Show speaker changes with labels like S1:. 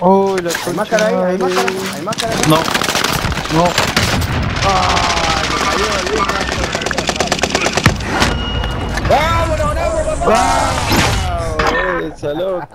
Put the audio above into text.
S1: Oh, la
S2: ¿Hay máscara ahí? ¿Hay máscara? ¿Hay máscara ahí?
S1: No, no.
S2: ¡Ay, me cayó el ¡Vámonos, vámonos, papá!
S1: Esa loca.